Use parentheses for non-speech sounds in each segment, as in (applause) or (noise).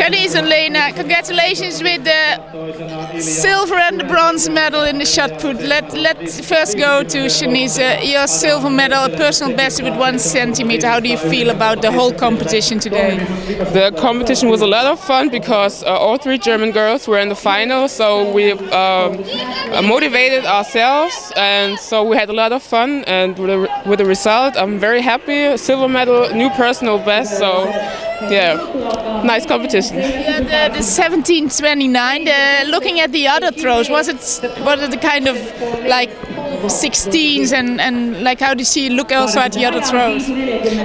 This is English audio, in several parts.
Shanice and Lena, congratulations with the silver and the bronze medal in the shot put. Let let's first go to Shanice. Uh, your silver medal, a personal best with one centimeter. How do you feel about the whole competition today? The competition was a lot of fun because uh, all three German girls were in the final, so we uh, motivated ourselves, and so we had a lot of fun. And with the, with the result, I'm very happy. Silver medal, new personal best. So yeah, nice competition. Yeah, the, the 1729. The, looking at the other throws, was it was it the kind of like 16s and and like how do you see look also at the other throws?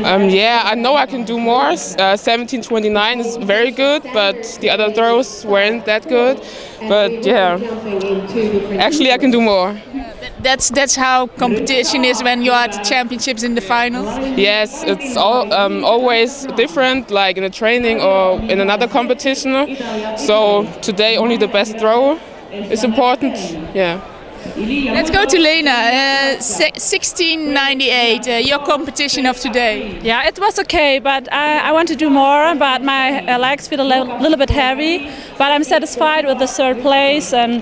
Um, yeah, I know I can do more. Uh, 1729 is very good, but the other throws weren't that good. But yeah, actually I can do more. That's that's how competition is when you are at the championships in the finals. Yes, it's all um, always different, like in a training or in another competition. So today only the best throw is important. Yeah. Let's go to Lena. Uh, 1698, uh, your competition of today. Yeah, it was okay, but I, I want to do more. But my uh, legs feel a little, little bit heavy. But I'm satisfied with the third place, and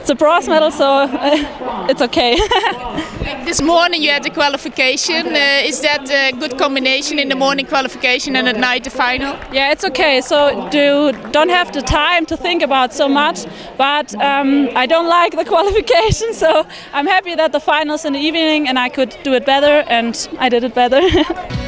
it's a bronze medal, so (laughs) it's okay. (laughs) this morning you had the qualification. Uh, is that a good combination in the morning qualification and at night the final? Yeah, it's okay. So you don't have the time to think about so much. But um, I don't like the (laughs) qualification, so I'm happy that the finals in the evening and I could do it better, and I did it better. (laughs)